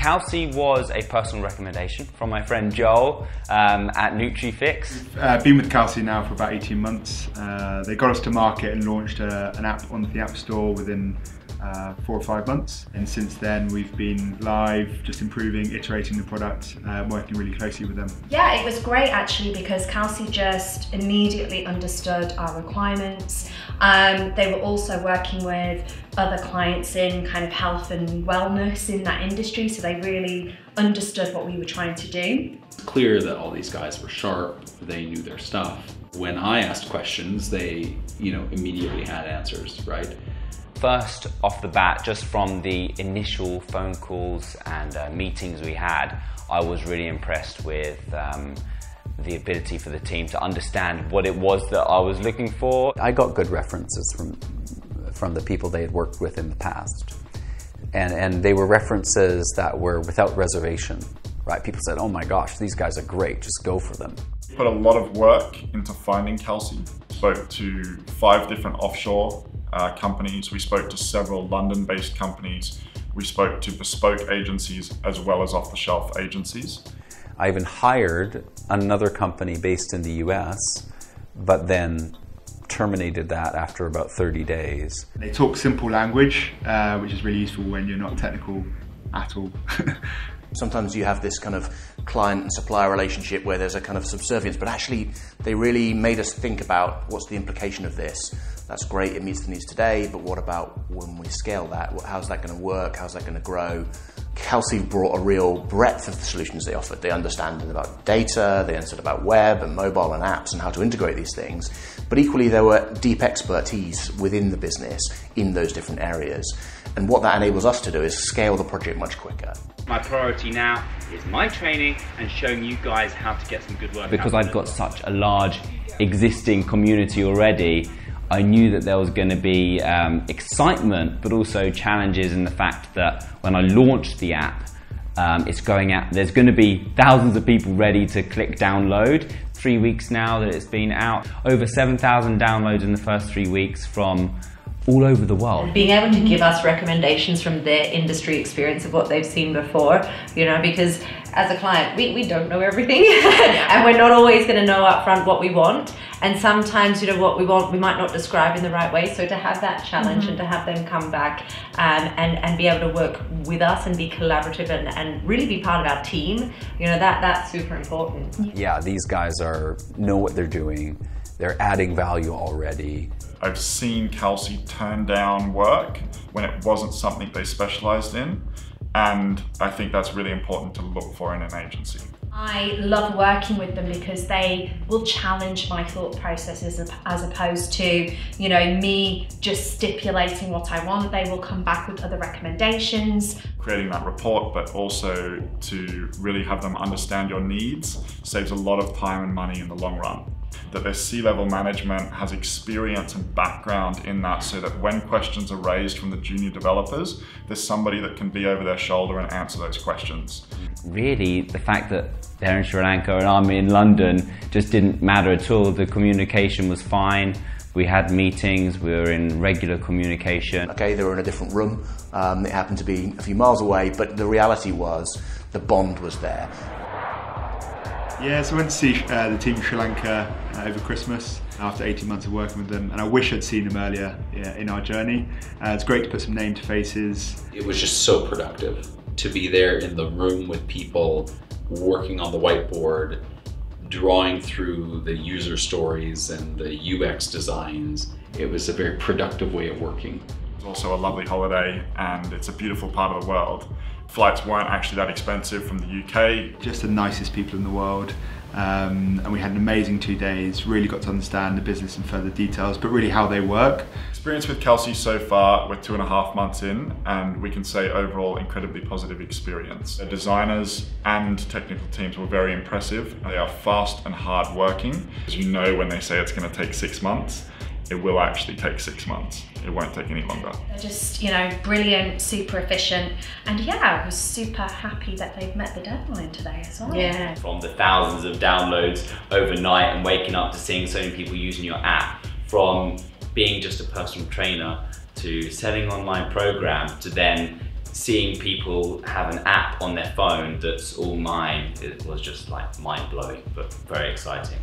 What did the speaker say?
Calcey was a personal recommendation from my friend Joel um, at NutriFix. Uh, been with Calcey now for about 18 months. Uh, they got us to market and launched a, an app on the App Store within uh, four or five months. And since then, we've been live, just improving, iterating the product, uh, working really closely with them. Yeah, it was great actually because Calcey just immediately understood our requirements. Um, they were also working with other clients in kind of health and wellness in that industry, so they really understood what we were trying to do. It's clear that all these guys were sharp, they knew their stuff. When I asked questions, they, you know, immediately had answers, right? First off the bat, just from the initial phone calls and uh, meetings we had, I was really impressed with um, the ability for the team to understand what it was that I was looking for. I got good references from from the people they had worked with in the past, and and they were references that were without reservation. Right? People said, "Oh my gosh, these guys are great. Just go for them." Put a lot of work into finding Calcey. Spoke to five different offshore uh, companies. We spoke to several London-based companies. We spoke to bespoke agencies as well as off-the-shelf agencies. I even hired another company based in the US, but then terminated that after about 30 days. They talk simple language, uh, which is really useful when you're not technical at all. Sometimes you have this kind of client and supplier relationship where there's a kind of subservience, but actually they really made us think about what's the implication of this. That's great, it meets the needs today, but what about when we scale that? How's that going to work? How's that going to grow? Calcey brought a real breadth of the solutions they offered. They understand about data, they understood about web and mobile and apps and how to integrate these things. But equally, there were deep expertise within the business in those different areas. And what that enables us to do is scale the project much quicker. My priority now is my training and showing you guys how to get some good work. Because I've got such a large existing community already, I knew that there was going to be um, excitement, but also challenges in the fact that when I launched the app, um, it's going out, there's going to be thousands of people ready to click download. Three weeks now that it's been out, over 7,000 downloads in the first three weeks from all over the world. Being able to give us recommendations from their industry experience of what they've seen before, you know, because as a client, we, we don't know everything and we're not always going to know upfront what we want. And sometimes, you know, what we want, we might not describe in the right way. So to have that challenge mm-hmm. and to have them come back um, and, and be able to work with us and be collaborative and, and really be part of our team, you know, that that's super important. Yeah, these guys are know what they're doing. They're adding value already. I've seen Calcey turn down work when it wasn't something they specialized in. And I think that's really important to look for in an agency. I love working with them because they will challenge my thought processes as opposed to, you know, me just stipulating what I want. They will come back with other recommendations. Creating that report, but also to really have them understand your needs saves a lot of time and money in the long run that their C-level management has experience and background in that so that when questions are raised from the junior developers, there's somebody that can be over their shoulder and answer those questions. Really, the fact that they're in Sri Lanka and I'm in London just didn't matter at all. The communication was fine. We had meetings, we were in regular communication. Okay, they were in a different room. Um, it happened to be a few miles away, but the reality was the bond was there. Yeah, so I went to see uh, the team in Sri Lanka uh, over Christmas after 18 months of working with them, and I wish I'd seen them earlier yeah, in our journey. Uh, it's great to put some name to faces. It was just so productive to be there in the room with people working on the whiteboard, drawing through the user stories and the UX designs. It was a very productive way of working. It's also a lovely holiday and it's a beautiful part of the world. Flights weren't actually that expensive from the UK. Just the nicest people in the world. Um, and we had an amazing two days, really got to understand the business in further details, but really how they work. Experience with Calcey so far, we're two and a half months in, and we can say overall incredibly positive experience. The designers and technical teams were very impressive. They are fast and hard working. As you know, when they say it's going to take six months, it will actually take six months. It won't take any longer. They're just, you know, brilliant, super efficient. And yeah, I was super happy that they've met the deadline today as well. Yeah. From the thousands of downloads overnight and waking up to seeing so many people using your app, from being just a personal trainer to selling online programs to then seeing people have an app on their phone that's all mine, it was just like mind blowing, but very exciting.